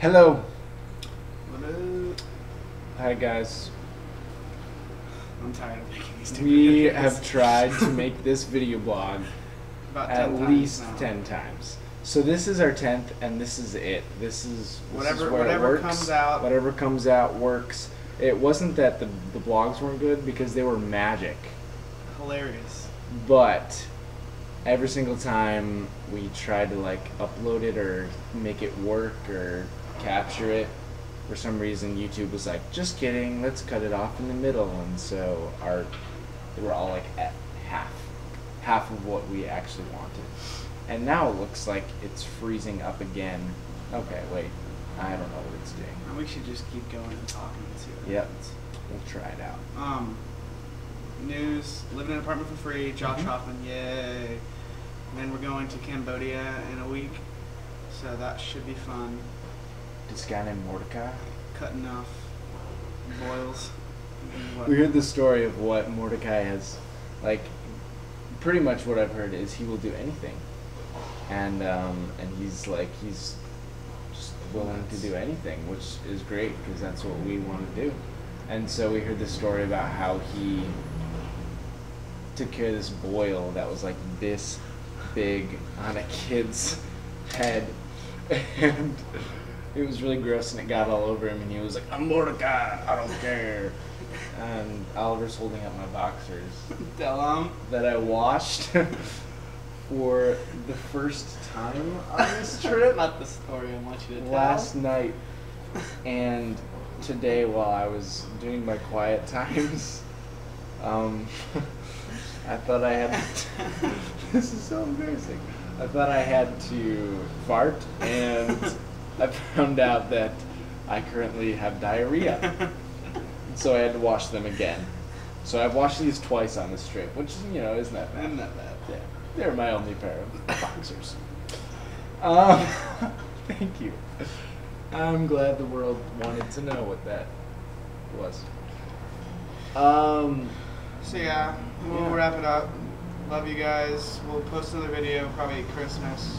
Hello. Up? Hi, guys. I'm tired of making these We videos. have tried to make this video blog About at 10 least now. 10 times. So this is our 10th, and this is it. This is this Whatever- is whatever works. comes out. Whatever comes out works. It wasn't that the, the blogs weren't good because they were magic. Hilarious. but every single time we tried to like upload it or make it work or capture it for some reason youtube was like just kidding let's cut it off in the middle and so our they were all like at half half of what we actually wanted and now it looks like it's freezing up again okay wait i don't know what it's doing And we should just keep going and talking and see what Yep. happens. we'll try it out Um, news: living in an apartment for free. Josh Mhm. Hoffman, yay! And then we're going to Cambodia in a week, so that should be fun. This guy named mordecai Cutting off boils. We heard the story of what Mordecai has, like, pretty much what I've heard is he will do anything, and um, and he's like he's just willing to do anything, which is great because that's what we want to do. And so we heard the story about how he took care of this boil that was like this big on a kid's head, and it was really gross, and it got all over him, and he was like, "I'm Mordecai, I don't care." And Oliver's holding up my boxers Tell him. that I washed for the first time on this trip Not the story I want you to tell. last night and today while I was doing my quiet times. Um, I thought I had. this is so embarrassing. I thought I had to fart, and I found out that I currently have diarrhea. So I had to wash them again. So I've washed these twice on this trip, which you know isn't that bad. Isn't that bad? Yeah, they're my only pair of boxers. Um, thank you. I'm glad the world wanted to know what that was. Um, So yeah, we'll Yeah. wrap it up. Love you guys. We'll post another video probably at Christmas.